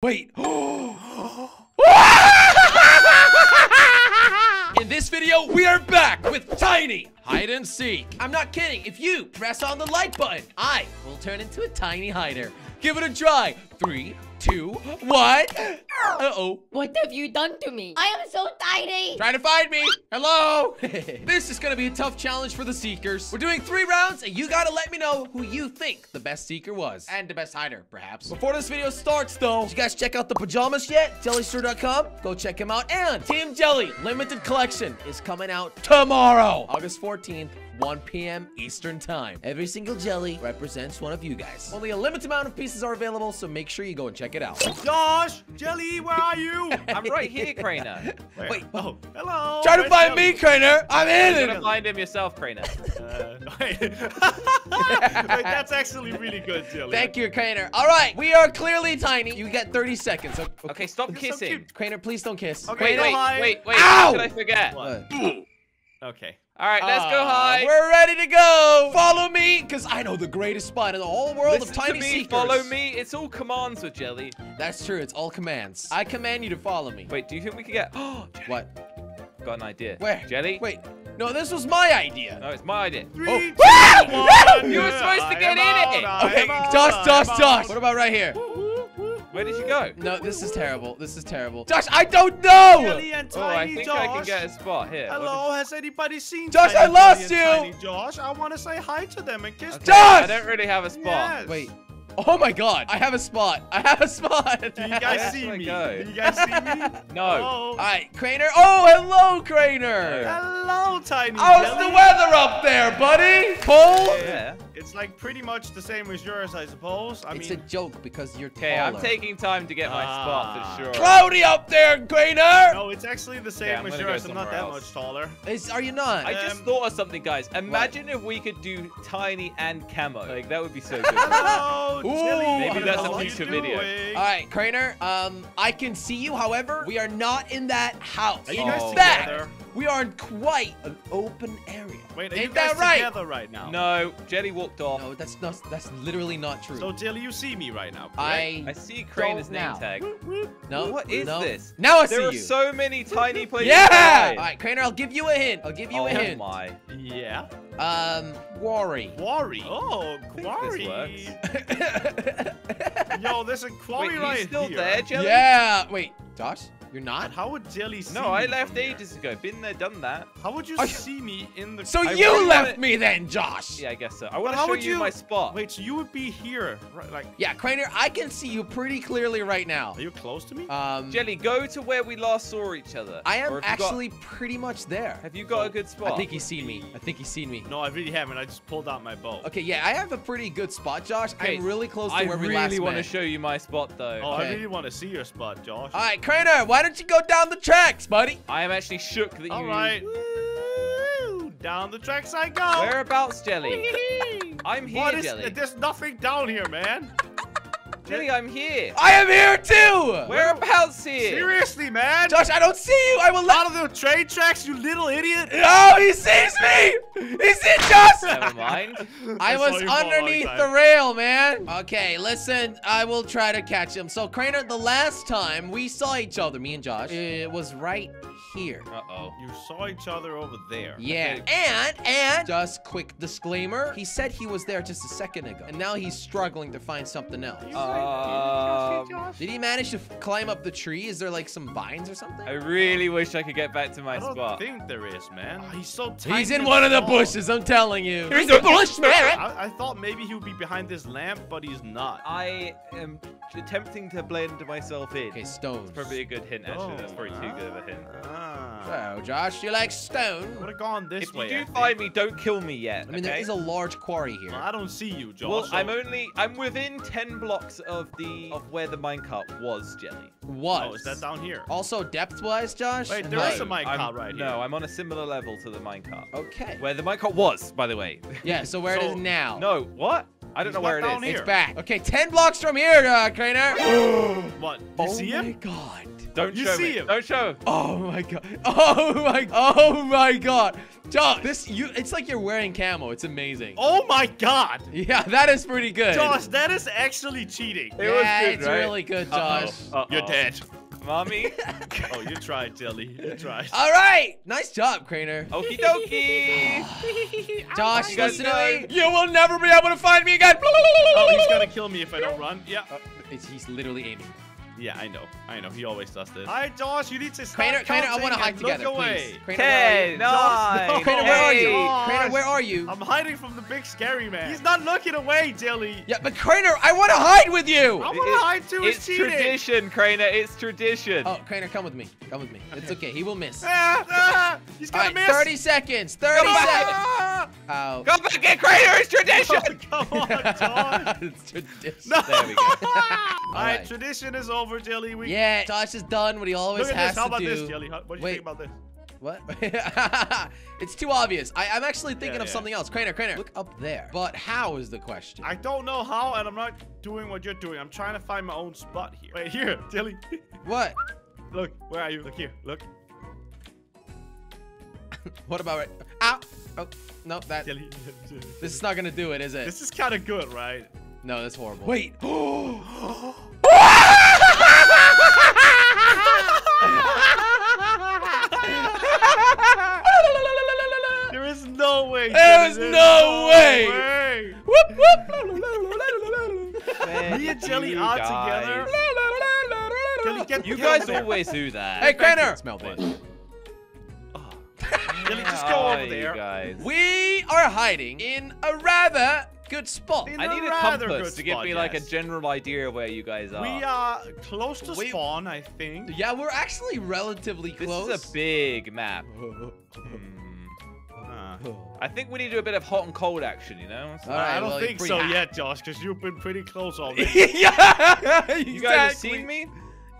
Wait. In this video, we are back with Tiny Hide and Seek. I'm not kidding. If you press on the like button, I will turn into a tiny hider. Give it a try. Three, two, one. Uh-oh. What have you done to me? I am so tiny. Trying to find me. Hello. this is going to be a tough challenge for the Seekers. We're doing three rounds, and you got to let me know who you think the best Seeker was. And the best hider, perhaps. Before this video starts, though, did you guys check out the pajamas yet? Jellystore.com. Go check them out. And Team Jelly Limited Collection is coming out tomorrow, August 14th. 1 p.m. Eastern Time. Every single jelly represents one of you guys. Only a limited amount of pieces are available, so make sure you go and check it out. Josh, Jelly, where are you? I'm right here, Crainer. Where? Wait. Oh, hello. Try to find Jelly? me, Crainer. I'm in You're gonna find him yourself, Crainer. Uh, wait. Wait, that's actually really good, Jelly. Thank you, Crainer. All right, we are clearly tiny. You get 30 seconds. Okay, Okay, stop You're kissing. cute. Crainer, please don't kiss. Okay, Wait, go wait, wait, wait. Ow! What did I forget? What? Okay. All right, let's go uh, high. We're ready to go. Follow me, because I know the greatest spot in the whole world Listen of tiny to me, seekers. follow me. It's all commands with Jelly. That's true. It's all commands. I command you to follow me. Wait, do you think we could get? Oh, What? got an idea. Where? Jelly? Wait. No, this was my idea. No, it's my idea. Three, Oh. two, one. You were supposed to get in it. Okay, Josh, Josh, Josh. What about right here? Where did you go? No, this is terrible. This is terrible. Josh, I don't know. Jelly and Oh, I Tiny think Josh. I can get a spot here. What Hello, has anybody seen Josh, Tiny I lost Jelly you. Tiny Josh, I want to say hi to them and kiss did- them. Josh! I don't really have a spot. Yes. Wait. Oh my god. I have a spot. I have a spot. Do you guys see me? go? Do you guys see me? No. Hello. Alright, Crainer. Oh, hello, Crainer. Hello, Tiny How's Jelly. the weather up there, buddy? Cold? Yeah. It's like pretty much the same as yours, I suppose. I it's mean, a joke because you're Okay, I'm taking time to get my spot Ah. for sure. Cloudy up there, Crainer. no, it's actually the same Yeah, I'm as gonna go yours. I'm not that else. much taller. Is, are you not? I just Um, thought of something, guys. Imagine if we could do tiny and camo. Like that would be so good. Hello, Ooh, maybe that's a future video. doing? All right, Crainer. Um, I can see you. However, we are not in that house. Are you guys Oh. together? We are in quite an open area. Wait, are Ain't you guys that right? together right now? no, Jelly walked off. No, that's not. That's literally not true. So, Jelly, you see me right now, correct? I I see Crainer's Don't name now. tag. no. What is no. this? Now I see you. There are so many tiny places. yeah. to. All right, Crainer. I'll give you a hint. I'll give you oh a hint. Oh my. Yeah. Um, quarry. Quarry. Oh, think quarry. this Yo, there's a quarry Wait, you right still here. there, Jelly? yeah. Wait, Josh, you're not. how would Jelly see No, me I from left here? ages ago. Been there, done that. How would you Are you- see me in the? So I you left wanna- me then, Josh. Yeah, I guess so. I want to how show would you, you my spot. Wait, so you would be here, right? Like, Yeah, Crainer, I can see you pretty clearly right now. are you close to me? Um, Jelly, go to where we last saw each other. I am Or have you got- actually pretty much there. have you got a good spot? I think he's seen me. I think he's seen me. no, I really haven't. I just pulled out my bow. Okay, yeah, I have a pretty good spot, Josh. Okay, I'm really close to I where we last really want to show you my spot, though. Oh, Okay. I really want to see your spot, Josh. All right, Crainer, why don't you go down the tracks, buddy? I am actually shook that you. All right. Woo! Down the tracks I go. Whereabouts, Jelly? I'm here, What is? Jelly. There's nothing down here, man. Jelly, I'm here. I am here too. Whereabouts here? Seriously, man. Josh, I don't see you. I will let. Out of the train tracks, you little idiot. Oh, he sees me. He sees Josh. Never mind. I saw was you for a long underneath the rail, man. Okay, listen, I will try to catch him. So, Crainer, the last time we saw each other, me and Josh, it was right here. Uh-oh. You saw each other over there. Yeah, and, and, just quick disclaimer, he said he was there just a second ago, and now he's struggling to find something else. Um, Did he manage to climb up the tree? Is there like some vines or something? I really wish I could get back to my spot. I don't spot. think there is, man. Oh, he's so tiny. He's in one of the bushes, I'm telling you. He's a bush, man! I, I thought maybe he would be behind this lamp, but he's not. I am attempting to blend myself in. Okay, stones. Probably a good hint, actually. That's probably too good of a hint. Ah. So, Josh, you like stone? I Would have gone this If way. you do find me, don't kill me yet. I mean, there okay? is a large quarry here. Well, I don't see you, Josh. Well, so- I'm only I'm within ten blocks of the of where the minecart was, Jelly. Was. Oh, is that down here? Also, depth-wise, Josh? Wait, there no. is a minecart I'm- right No. I'm on a similar level to the minecart. Okay. Where the minecart was, by the way. Yeah, so where it So- is now. No, what? I don't He's know where it not is. down here. It's back. Okay, 10 blocks from here, uh, Crainer. What? You oh see my god. Don't You show see me. him. Don't show. him. Oh my god. Oh my Oh my god. Josh, this you it's like you're wearing camo. It's amazing. Oh my god! Yeah, that is pretty good. Josh, that is actually cheating. It was yeah, good, it's right? really good, Josh. Uh-oh. You're dead. Mommy. Oh, you tried, Jelly. You tried. All right. Nice job, Crainer. Okie dokie. Josh, You listen to me. You will never be able to find me again. Oh, he's gonna kill me if I don't run. Yeah. Uh, it's, he's literally aiming. Yeah, I know. I know. He always does this. Hi, Josh. You need to stop Crainer, Crainer, I want to hide and together, look away. please. Crainer, where are you? Ten, Josh, nine, Crainer, where are you? Josh. Crainer, where are you? I'm hiding from the big scary man. He's not looking away, Jelly. Yeah, but Crainer, I want to hide with you. I want to hide too. It's It's cheating. tradition, Crainer. It's tradition. Oh, Crainer, come with me. Come with me. It's okay. He will miss. Ah, ah, he's gonna right, miss. 30 seconds. 30 seconds. Ow. Go back in, Crainer. It's tradition. Oh, come on, Josh. it's tradition. No. There we go. All right, right. tradition is over, Jelly. We Yeah, Josh has done what he always look at has this. How about do. this, Jelly? How- What do you Wait. think about this? What? it's too obvious. I, I'm actually thinking Yeah, of yeah. something else. Crainer, Crainer, look up there. But how is the question? I don't know how, and I'm not doing what you're doing. I'm trying to find my own spot here. Wait, here, Jelly. What? Look, where are you? Look here. Look, What about it? Ow! Oh, no, that. This is not gonna do it, is it? This is kind of good, right? No, that's horrible. Wait. There is no way. There is, there is no way. way. Whoop, whoop. Man, Me and Jelly are guys. together. Jelly, get You guys always do that. Hey, Crainer! Smell this. Jelly, just go over there. guys. We are hiding in a rather good spot. In I a need a rather compass good to give spot, me like a general idea of where you guys are. We are close to We- spawn, I think. Yeah, we're actually relatively close. This close. is a big map. Hmm. Uh, I think we need to do a bit of hot and cold action, you know? So- All right, I don't well, think so hot. yet, Josh, because you've been pretty close already. yeah, You guys have seen me?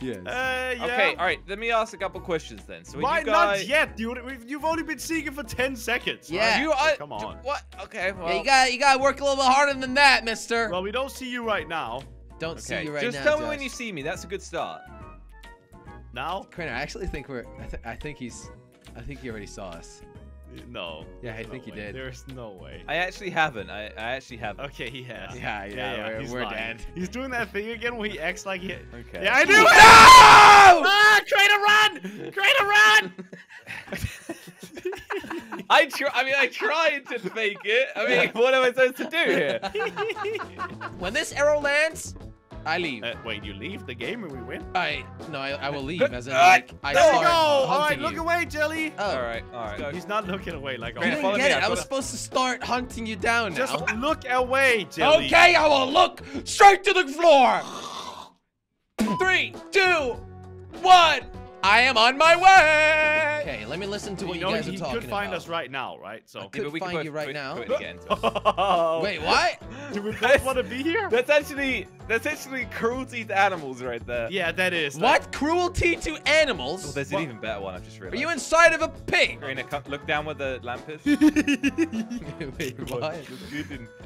Yes. Uh, yeah. Okay, all right. Let me ask a couple questions then. So Why you guys... not yet, dude? We've, you've only been seeing it for 10 seconds. Yeah. right? You I, Come on. What? Okay. Well. Yeah, you got you got to work a little bit harder than that, Mister. Well, we don't see you right now. Don't see you right Just now. Just tell me when you see me. That's a good start. Now? Crainer, I actually think we're. I, th I think he's. I think he already saw us. No. Yeah, I No think you way. did. There's no way. I actually haven't. I, I actually haven't. Okay, he has. Yeah, yeah, we're- he's we're dead. He's doing that thing again where he acts like he. Okay. Yeah, I do it! No! Ah, Crainer run! Crainer run! I try. I mean, I tried to fake it. I mean, what am I supposed to do here? When this arrow lands, I leave. Uh, wait, you leave the game and we win? I no, I, I will leave. As in, Uh, like, I There we start go! All hunting look you. away, Jelly! Oh, all right. All right. He's not looking away like You didn't get me, it. I've I was supposed to start hunting you down now. Just look away, Jelly. Okay, I will look straight to the floor. Three, two, one. I am on my way. Okay, let me listen to what You you, know, guys are talking about. You could find about. us right now, right? So. could but we can find both you right quit- now. quit again, so. Oh. Wait, what? Do we both want to be here? That's actually that's actually cruelty to animals right there. Yeah, that is. What cruelty to Oh, animals? there's What? an even better one. I've just Are you inside of a pig? Crainer, come, look down where the lamp is. Wait, what?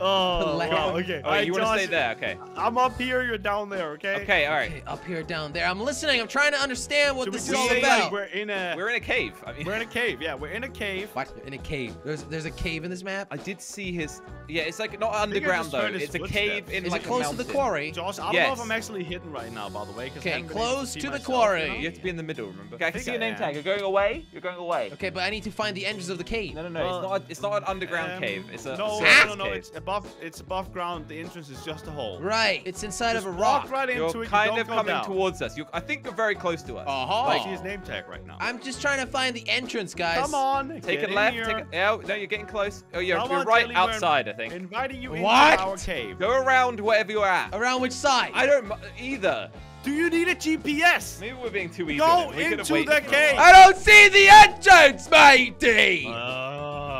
Oh, wow, okay. Oh, Alright, you want to Josh, stay there? Okay. I'm up here, you're down there, okay? Okay. All right. Okay, up here, down there. I'm listening. I'm trying to understand what Should we this just is all about. like, we're in a We're in a cave. I mean, we're in a cave. Yeah, we're in a cave. What? In a cave. There's there's a cave in this map. I did see his. Yeah, it's like not underground just though. heard his It's a footsteps. cave in Is like it close a to the quarry? Josh, I don't know if I'm actually hidden right now, by the way. Okay, haven't been able close see to the myself, quarry. you know? You have to be in the middle. Remember? Okay, I can think see your name am. tag. You're going away. You're going away. Okay, but I need to find the entrance of the cave. No, no, no. Well, it's not. A, it's not an underground Um, cave. It's a no, no, no, no. It's above. It's above ground. The entrance is just a hole. Right. It's inside of a rock. right into it. You're kind of coming towards us. You, I think you're very close to us. I see his name tag right now. I'm just trying to find the entrance, guys. Come on. Take get it left. Take it. Yeah, no, you're getting close. Oh, you're, you're on, right outside. I think. Inviting you into our cave. Go around wherever you're at. Around which side? I don't either. Do you need a GPS? Maybe we're being too easy. Go then. We could've into the cave. I don't see the entrance, matey. Uh,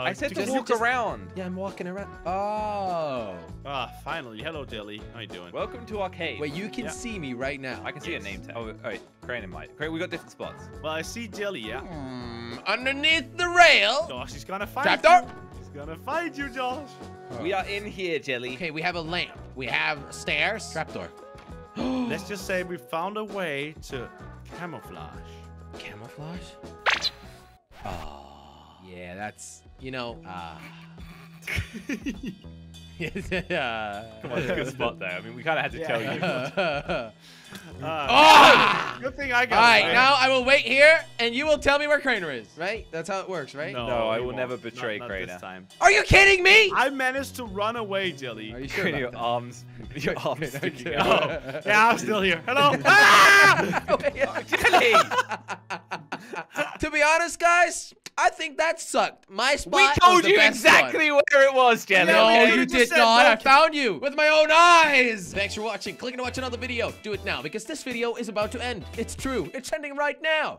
I said to just- walk just- around. Yeah, I'm walking around. Oh. Ah, finally. Hello, Dilly. How are you doing? Welcome to our cave. Wait, you can Yeah. see me right now. I can see Yes. a name tag. Oh, wait, Crane and Mike. Crane, we got different spots. Well, I see Dilly, yeah. Hmm, underneath the rail. Josh, he's gonna find Trapdoor. you. He's gonna find you, Josh. We are in here, Jelly. Okay, we have a lamp. We have stairs. Trapdoor. Let's just say we found a way to camouflage. Camouflage? Oh. Yeah, that's, you know, uh. yeah. Come on, it's a good spot there. I mean, we kind of had to tell you. Ah, oh! Good thing I got All right, away. now I will wait here, and you will tell me where Crainer is, right? That's how it works, right? No, No, I will won't. never betray not, not Crainer. this time. Are you kidding me? I managed to run away, Jelly. Are you sure Crane, about your arms, your arms sticking Oh, out. yeah, I'm still here. Hello. Ah! Jelly! to be honest, guys, I think that sucked. My spot we was told you exactly one. where it was, Jelly. No, Yeah, you you did not. I found you with my own eyes. Thanks for watching. Click to watch another video. Do it now because this video is about to end. It's true. It's ending right now.